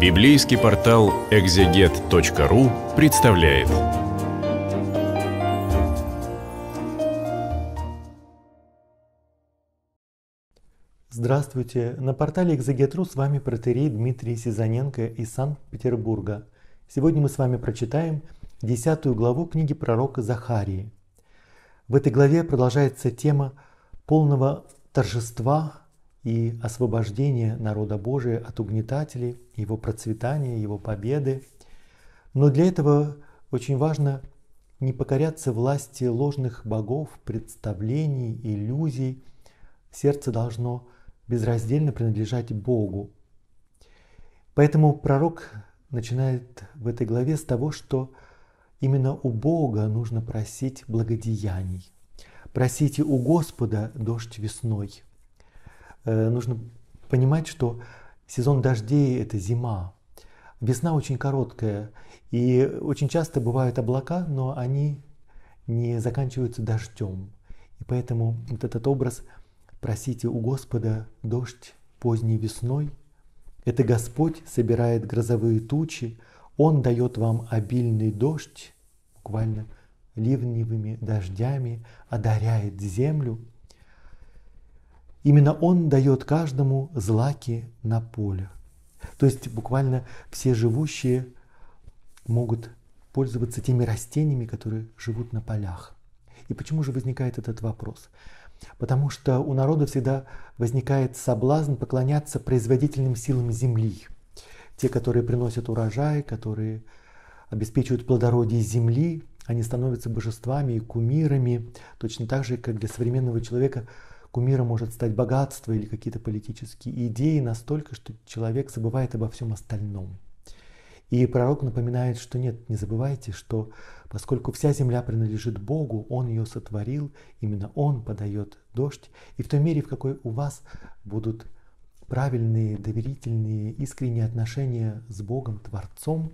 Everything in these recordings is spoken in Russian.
Библейский портал экзегет.ру представляет. Здравствуйте! На портале Экзегет.ру с вами протерей Дмитрий Сизаненко из Санкт-Петербурга. Сегодня мы с вами прочитаем десятую главу книги пророка Захарии. В этой главе продолжается тема полного торжества и освобождения народа Божия от угнетателей, его процветания, его победы. Но для этого очень важно не покоряться власти ложных богов, представлений, иллюзий. Сердце должно безраздельно принадлежать Богу. Поэтому пророк начинает в этой главе с того, что именно у Бога нужно просить благодеяний. Просите у Господа дождь весной – нужно понимать, что сезон дождей – это зима. Весна очень короткая, и очень часто бывают облака, но они не заканчиваются дождем. И поэтому вот этот образ «просите у Господа дождь поздней весной» – это Господь собирает грозовые тучи, Он дает вам обильный дождь, буквально ливневыми дождями, одаряет землю – Именно Он дает каждому злаки на поле. То есть буквально все живущие могут пользоваться теми растениями, которые живут на полях. И почему же возникает этот вопрос? Потому что у народа всегда возникает соблазн поклоняться производительным силам земли. Те, которые приносят урожай, которые обеспечивают плодородие земли, они становятся божествами и кумирами, точно так же, как для современного человека кумиром может стать богатство или какие-то политические идеи настолько, что человек забывает обо всем остальном. И пророк напоминает, что нет, не забывайте, что поскольку вся земля принадлежит Богу, Он ее сотворил, именно Он подает дождь, и в той мере, в какой у вас будут правильные, доверительные, искренние отношения с Богом, Творцом,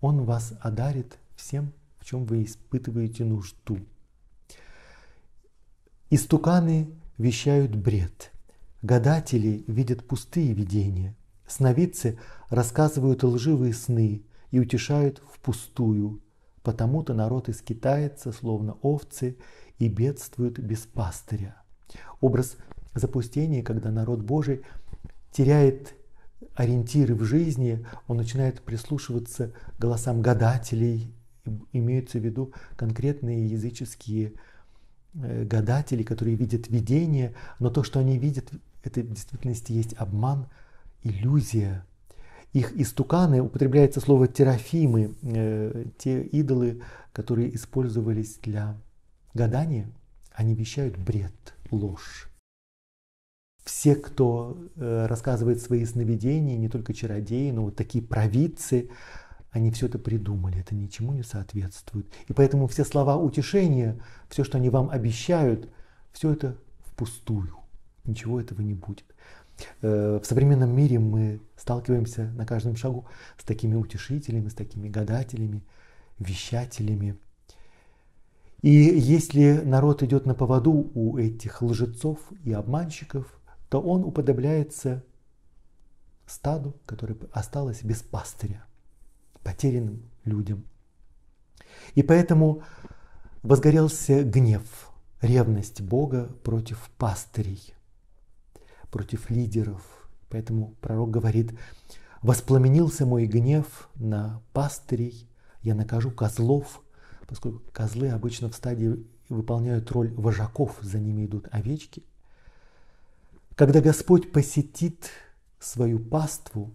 Он вас одарит всем, в чем вы испытываете нужду. Истуканы вещают бред. Гадатели видят пустые видения. Сновидцы рассказывают лживые сны и утешают впустую. Потому-то народ искитается, словно овцы, и бедствует без пастыря. Образ запустения, когда народ Божий теряет ориентиры в жизни, он начинает прислушиваться голосам гадателей, имеются в виду конкретные языческие гадатели, которые видят видение, но то, что они видят, это в действительности есть обман, иллюзия. Их истуканы, употребляется слово терафимы, э, те идолы, которые использовались для гадания, они вещают бред, ложь. Все, кто э, рассказывает свои сновидения, не только чародеи, но вот такие провидцы, они все это придумали, это ничему не соответствует. И поэтому все слова утешения, все, что они вам обещают, все это впустую. Ничего этого не будет. Э, в современном мире мы сталкиваемся на каждом шагу с такими утешителями, с такими гадателями, вещателями. И если народ идет на поводу у этих лжецов и обманщиков, то он уподобляется стаду, которое осталось без пастыря потерянным людям. И поэтому возгорелся гнев, ревность Бога против пастырей, против лидеров. Поэтому пророк говорит, воспламенился мой гнев на пастырей, я накажу козлов, поскольку козлы обычно в стадии выполняют роль вожаков, за ними идут овечки. Когда Господь посетит свою паству,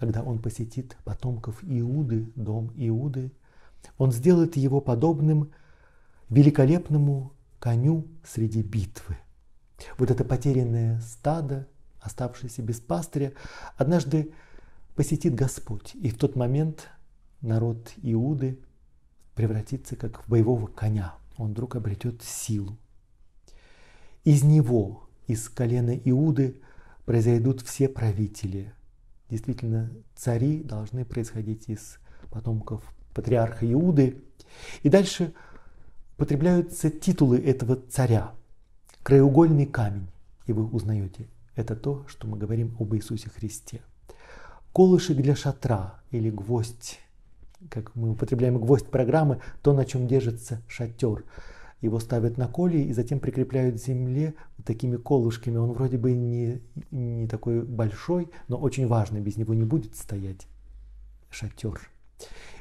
когда он посетит потомков Иуды, дом Иуды, он сделает его подобным великолепному коню среди битвы. Вот это потерянное стадо, оставшееся без пастыря, однажды посетит Господь. И в тот момент народ Иуды превратится как в боевого коня. Он вдруг обретет силу. Из него, из колена Иуды, произойдут все правители – Действительно, цари должны происходить из потомков патриарха Иуды. И дальше употребляются титулы этого царя. Краеугольный камень. И вы узнаете, это то, что мы говорим об Иисусе Христе. колышек для шатра или гвоздь, как мы употребляем гвоздь программы, то, на чем держится шатер. Его ставят на коле и затем прикрепляют к земле такими колышками. Он вроде бы не, не такой большой, но очень важный. Без него не будет стоять шатер.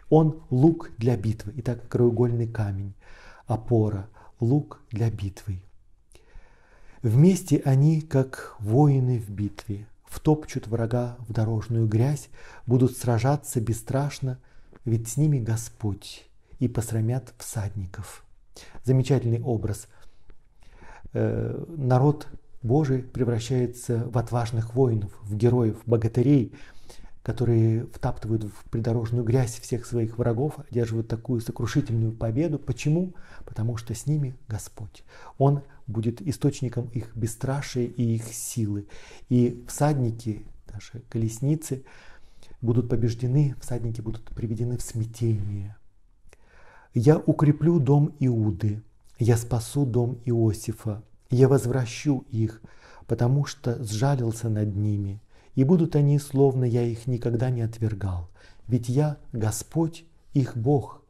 Он лук для битвы. Итак, краеугольный камень, опора, лук для битвы. Вместе они, как воины в битве, втопчут врага в дорожную грязь, будут сражаться бесстрашно, ведь с ними Господь и посрамят всадников. Замечательный образ. Э, народ Божий превращается в отважных воинов, в героев, богатырей, которые втаптывают в придорожную грязь всех своих врагов, одерживают такую сокрушительную победу. Почему? Потому что с ними Господь. Он будет источником их бесстрашия и их силы. И всадники, даже колесницы, будут побеждены, всадники будут приведены в смятение. «Я укреплю дом Иуды, я спасу дом Иосифа, я возвращу их, потому что сжалился над ними, и будут они, словно я их никогда не отвергал. Ведь я Господь, их Бог,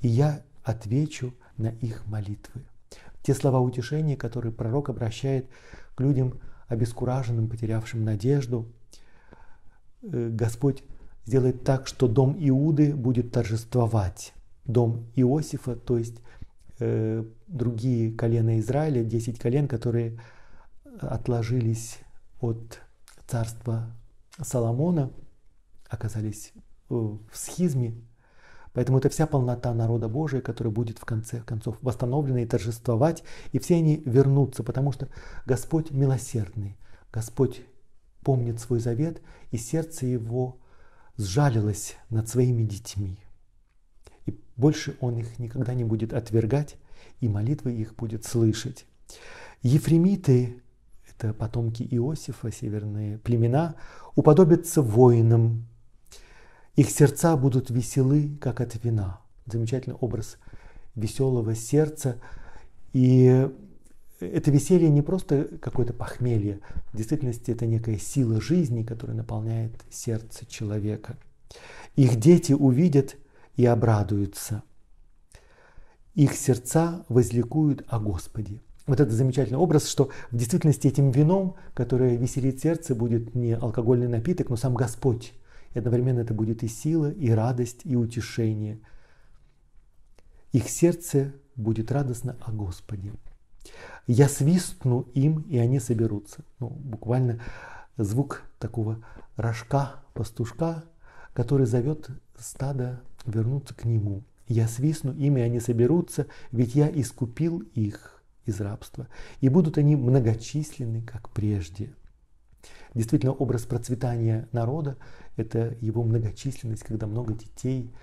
и я отвечу на их молитвы. Те слова утешения, которые пророк обращает к людям обескураженным, потерявшим надежду. Э, Господь сделает так, что дом Иуды будет торжествовать. Дом Иосифа, то есть э, другие колена Израиля, 10 колен, которые отложились от царства Соломона, оказались в схизме, Поэтому это вся полнота народа Божия, который будет в конце концов восстановлена и торжествовать, и все они вернутся, потому что Господь милосердный, Господь помнит свой завет, и сердце его сжалилось над своими детьми. Больше он их никогда не будет отвергать, и молитвы их будет слышать. Ефремиты, это потомки Иосифа, северные племена, уподобятся воинам, их сердца будут веселы, как от вина. Замечательный образ веселого сердца. И это веселье не просто какое-то похмелье. В действительности это некая сила жизни, которая наполняет сердце человека. Их дети увидят и обрадуются. Их сердца возликуют о Господе. Вот это замечательный образ, что в действительности этим вином, которое веселит сердце, будет не алкогольный напиток, но сам Господь и одновременно это будет и сила, и радость, и утешение. Их сердце будет радостно о Господе. Я свистну им, и они соберутся. Ну, буквально звук такого рожка, пастушка, который зовет стадо вернуться к нему. Я свистну им, и они соберутся, ведь я искупил их из рабства. И будут они многочисленны, как прежде. Действительно, образ процветания народа – это его многочисленность, когда много детей,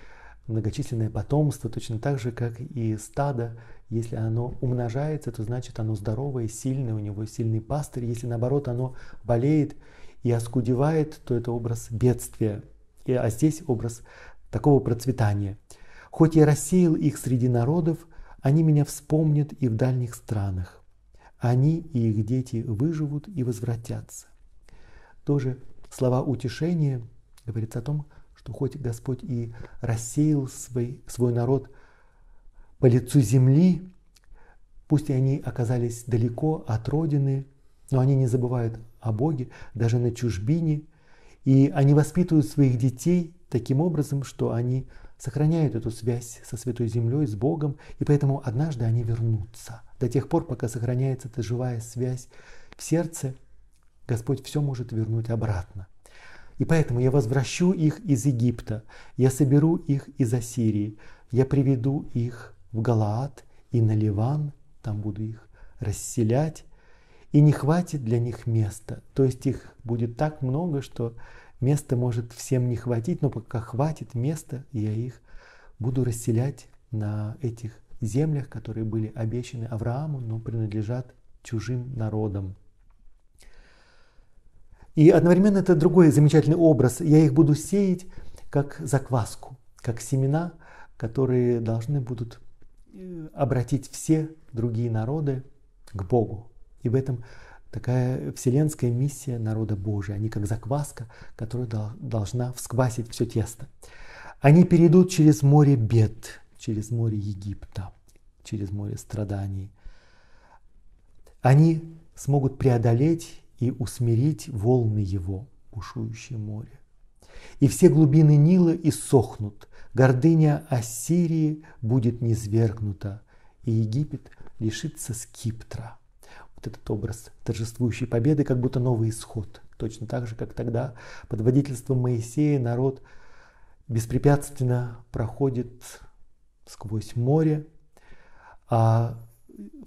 многочисленное потомство, точно так же, как и стадо. Если оно умножается, то значит оно здоровое, сильное, у него сильный пастырь. Если наоборот оно болеет и оскудевает, то это образ бедствия. А здесь образ такого процветания. Хоть я рассеял их среди народов, они меня вспомнят и в дальних странах. Они и их дети выживут и возвратятся тоже слова утешения говорится о том, что хоть Господь и рассеял свой, свой народ по лицу земли, пусть и они оказались далеко от Родины, но они не забывают о Боге, даже на чужбине, и они воспитывают своих детей таким образом, что они сохраняют эту связь со Святой Землей, с Богом, и поэтому однажды они вернутся. До тех пор, пока сохраняется эта живая связь в сердце – Господь все может вернуть обратно. И поэтому я возвращу их из Египта, я соберу их из Ассирии, я приведу их в Галаад и на Ливан, там буду их расселять, и не хватит для них места. То есть их будет так много, что места может всем не хватить, но пока хватит места, я их буду расселять на этих землях, которые были обещаны Аврааму, но принадлежат чужим народам. И одновременно это другой замечательный образ. Я их буду сеять как закваску, как семена, которые должны будут э, обратить все другие народы к Богу. И в этом такая вселенская миссия народа Божия. Они как закваска, которая должна всквасить все тесто. Они перейдут через море бед, через море Египта, через море страданий. Они смогут преодолеть и усмирить волны его, бушующее море. И все глубины Нила иссохнут, гордыня Ассирии будет низвергнута, и Египет лишится скиптра. Вот этот образ торжествующей победы, как будто новый исход. Точно так же, как тогда под водительством Моисея народ беспрепятственно проходит сквозь море, а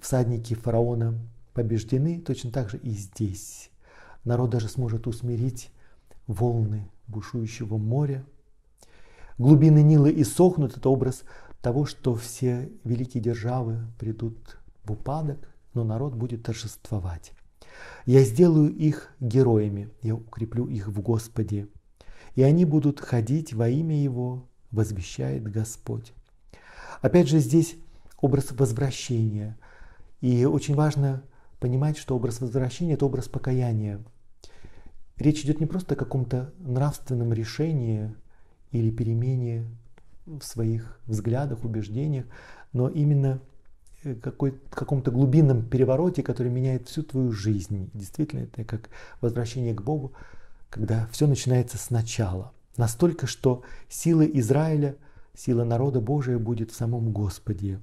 всадники фараона побеждены, точно так же и здесь. Народ даже сможет усмирить волны бушующего моря. Глубины Нила иссохнут, это образ того, что все великие державы придут в упадок, но народ будет торжествовать. Я сделаю их героями, я укреплю их в Господе, и они будут ходить во имя Его, возвещает Господь. Опять же, здесь образ возвращения. И очень важно понимать, что образ возвращения – это образ покаяния. Речь идет не просто о каком-то нравственном решении или перемене в своих взглядах, убеждениях, но именно каком-то глубинном перевороте, который меняет всю твою жизнь. Действительно, это как возвращение к Богу, когда все начинается сначала. Настолько, что сила Израиля, сила народа Божия будет в самом Господе.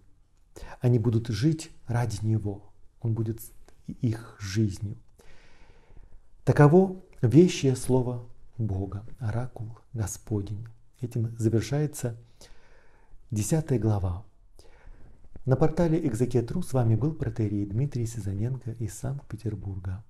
Они будут жить ради Него. Он будет их жизнью. Таково вещее слово Бога, оракул Господень. Этим завершается 10 глава. На портале Экзекет.ру с вами был протерей Дмитрий Сизаненко из Санкт-Петербурга.